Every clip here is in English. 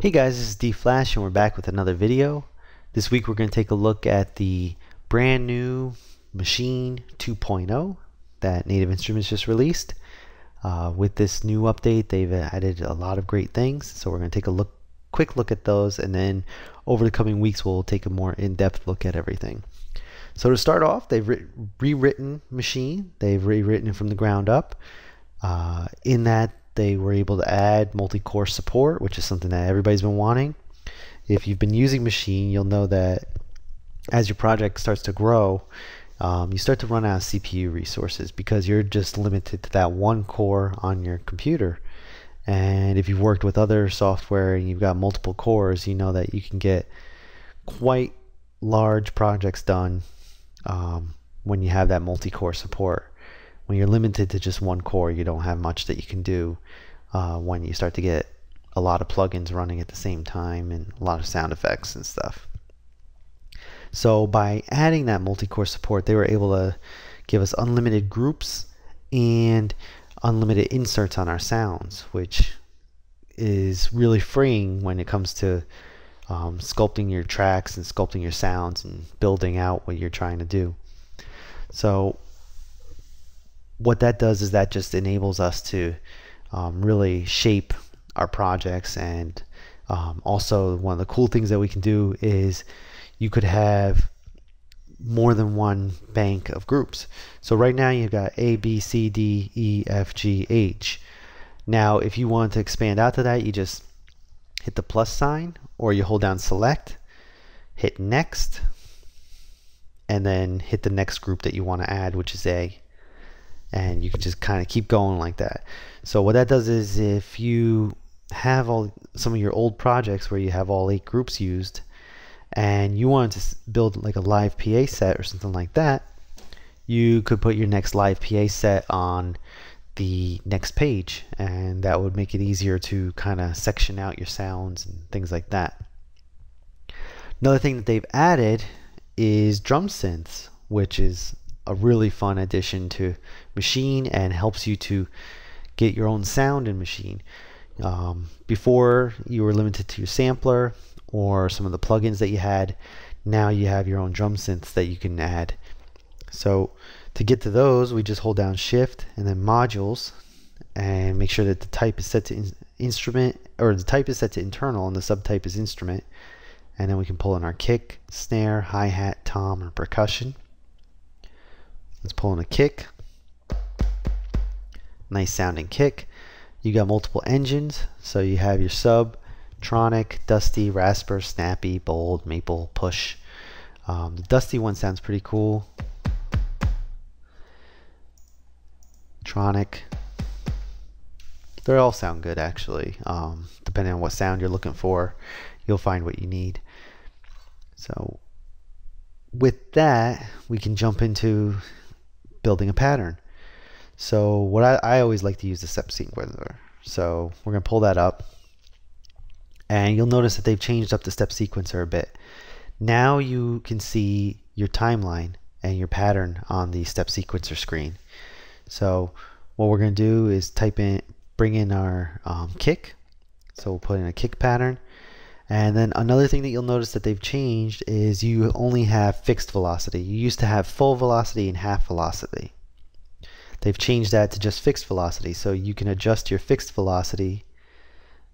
Hey guys, this is D-Flash and we're back with another video. This week we're going to take a look at the brand new Maschine 2.0 that Native Instruments just released. Uh, with this new update, they've added a lot of great things, so we're going to take a look, quick look at those, and then over the coming weeks we'll take a more in-depth look at everything. So to start off, they've re rewritten Maschine. They've rewritten it from the ground up. Uh, in that, they were able to add multi-core support, which is something that everybody's been wanting. If you've been using Maschine, you'll know that as your project starts to grow, um, you start to run out of CPU resources because you're just limited to that one core on your computer. And if you've worked with other software and you've got multiple cores, you know that you can get quite large projects done um, when you have that multi-core support. When you're limited to just one core, you don't have much that you can do uh, when you start to get a lot of plugins running at the same time and a lot of sound effects and stuff. So by adding that multi-core support, they were able to give us unlimited groups and unlimited inserts on our sounds, which is really freeing when it comes to um, sculpting your tracks and sculpting your sounds and building out what you're trying to do. So what that does is that just enables us to um, really shape our projects and um, also one of the cool things that we can do is you could have more than one bank of groups. So right now you've got A, B, C, D, E, F, G, H. Now if you want to expand out to that you just hit the plus sign or you hold down select, hit next, and then hit the next group that you want to add which is A and you can just kind of keep going like that. So what that does is if you have all some of your old projects where you have all eight groups used and you wanted to build like a live PA set or something like that, you could put your next live PA set on the next page and that would make it easier to kind of section out your sounds and things like that. Another thing that they've added is drum synths, which is a really fun addition to maschine and helps you to get your own sound in maschine Um, before you were limited to your sampler or some of the plugins that you had. Now you have your own drum synths that you can add. So to get to those, we just hold down Shift and then Modules and make sure that the type is set to in instrument or the type is set to internal and the subtype is instrument. And then we can pull in our kick, snare, hi-hat, tom, or percussion. Let's pull in a kick. Nice sounding kick. You got multiple engines, so you have your sub, tronic, dusty, rasper, snappy, bold, maple, push. Um, the dusty one sounds pretty cool. Tronic. They all sound good actually. Um, depending on what sound you're looking for, you'll find what you need. So with that, we can jump into building a pattern. So what I, I always like to use the step sequencer. So we're going to pull that up. And you'll notice that they've changed up the step sequencer a bit. Now you can see your timeline and your pattern on the step sequencer screen. So what we're going to do is type in, bring in our um, kick. So we'll put in a kick pattern. And then another thing that you'll notice that they've changed is you only have fixed velocity. You used to have full velocity and half velocity. They've changed that to just fixed velocity. So you can adjust your fixed velocity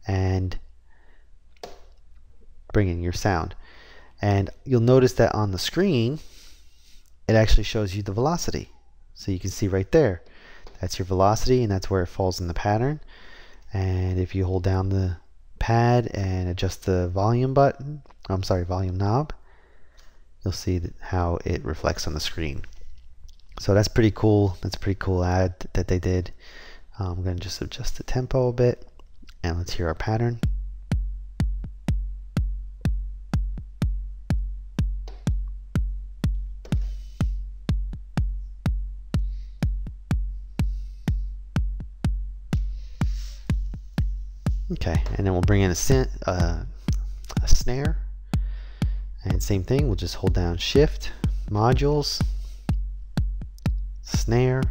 and bring in your sound. And you'll notice that on the screen, it actually shows you the velocity. So you can see right there, that's your velocity and that's where it falls in the pattern. And if you hold down the pad and adjust the volume button, I'm sorry, volume knob, you'll see how it reflects on the screen. So that's pretty cool. That's a pretty cool ad that they did. Um, I'm going to just adjust the tempo a bit and let's hear our pattern. Okay, and then we'll bring in a, uh, a snare. And same thing, we'll just hold down Shift, Modules, Snare.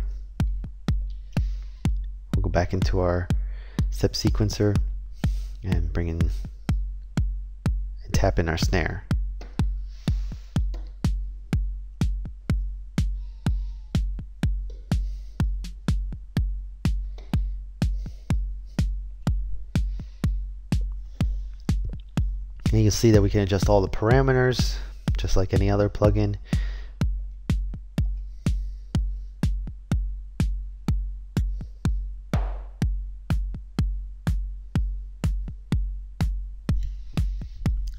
We'll go back into our step sequencer and bring in and tap in our snare. And you can see that we can adjust all the parameters just like any other plugin.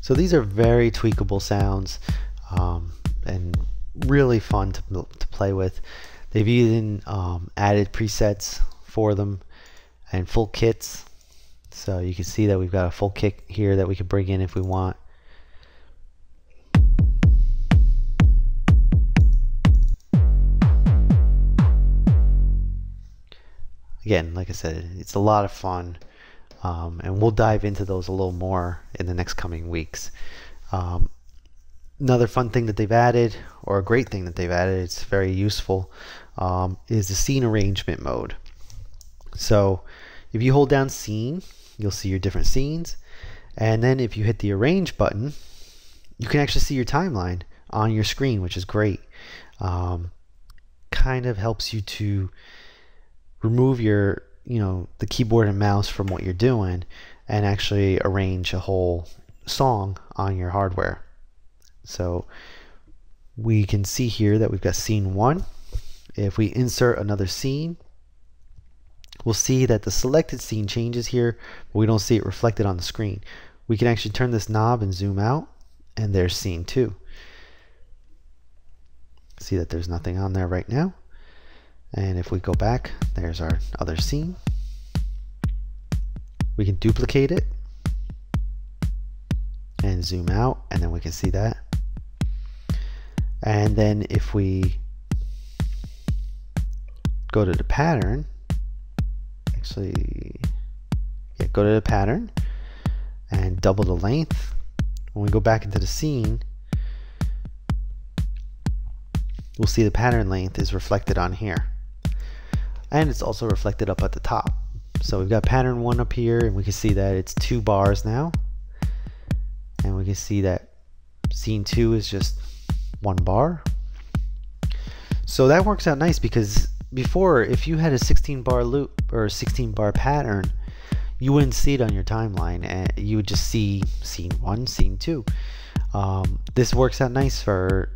So these are very tweakable sounds um, and really fun to, to play with. They've even um, added presets for them and full kits. So you can see that we've got a full kick here that we can bring in if we want. Again, like I said, it's a lot of fun. Um, and we'll dive into those a little more in the next coming weeks. Um, another fun thing that they've added, or a great thing that they've added, it's very useful, um, is the scene arrangement mode. So if you hold down scene, you'll see your different scenes. And then if you hit the arrange button, you can actually see your timeline on your screen, which is great. Um, kind of helps you to remove your you know the keyboard and mouse from what you're doing and actually arrange a whole song on your hardware so we can see here that we've got scene one if we insert another scene we'll see that the selected scene changes here but we don't see it reflected on the screen we can actually turn this knob and zoom out and there's scene two see that there's nothing on there right now and if we go back, there's our other scene. We can duplicate it and zoom out, and then we can see that. And then if we go to the pattern, actually, yeah, go to the pattern and double the length. When we go back into the scene, we'll see the pattern length is reflected on here and it's also reflected up at the top. So we've got pattern one up here and we can see that it's two bars now. And we can see that scene two is just one bar. So that works out nice because before if you had a 16 bar loop or 16 bar pattern, you wouldn't see it on your timeline and you would just see scene one, scene two. Um, this works out nice for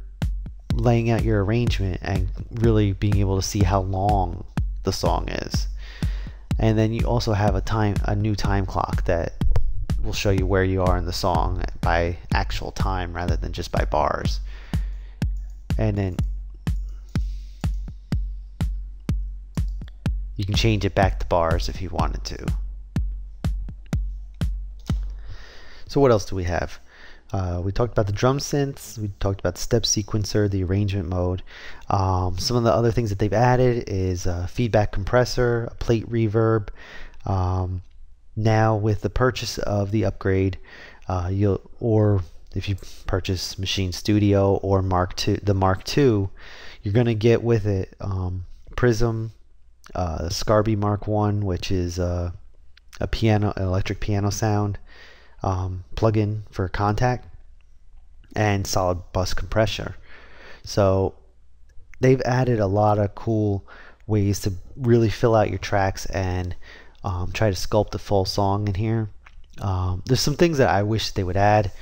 laying out your arrangement and really being able to see how long the song is. And then you also have a time a new time clock that will show you where you are in the song by actual time rather than just by bars. And then you can change it back to bars if you wanted to. So what else do we have? Uh, we talked about the drum synths, we talked about step sequencer, the arrangement mode. Um, some of the other things that they've added is a feedback compressor, a plate reverb. Um, now with the purchase of the upgrade, uh, you'll or if you purchase Maschine Studio or Mark II, the Mark II, you're going to get with it um, Prism, uh, Scarbee Mark One, which is uh, a piano, electric piano sound um, plugin for Kontakt and solid bus compressor. So they've added a lot of cool ways to really fill out your tracks and um, try to sculpt a full song in here. Um, there's some things that I wish they would add,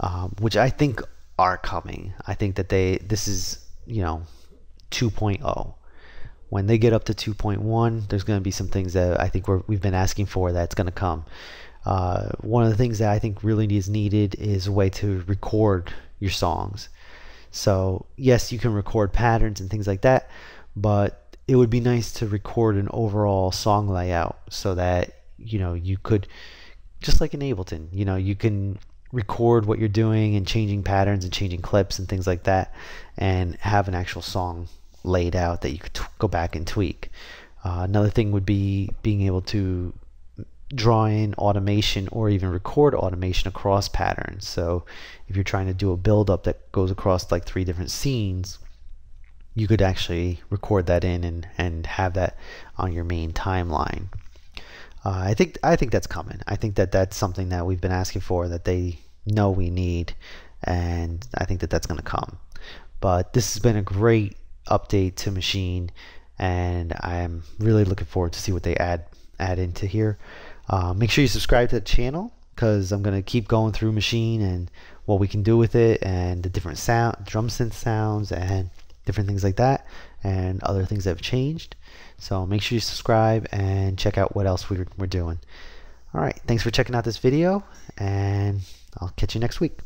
um, which I think are coming. I think that they this is you know 2.0. When they get up to 2.1, there's going to be some things that I think we have been asking for that's going to come. Uh, one of the things that I think really is needed is a way to record your songs. So yes, you can record patterns and things like that, but it would be nice to record an overall song layout so that you know you could just like in Ableton, you know, you can record what you're doing and changing patterns and changing clips and things like that and have an actual song laid out that you could go back and tweak. Uh, another thing would be being able to draw in automation or even record automation across patterns. So if you're trying to do a build-up that goes across like three different scenes, you could actually record that in and, and have that on your main timeline. Uh, I think I think that's coming. I think that that's something that we've been asking for that they know we need, and I think that that's going to come. But this has been a great update to maschine and I'm really looking forward to see what they add add into here. Uh, make sure you subscribe to the channel because I'm gonna keep going through maschine and what we can do with it and the different sound drum synth sounds and different things like that and other things that have changed. So make sure you subscribe and check out what else we're, we're doing. Alright thanks for checking out this video and I'll catch you next week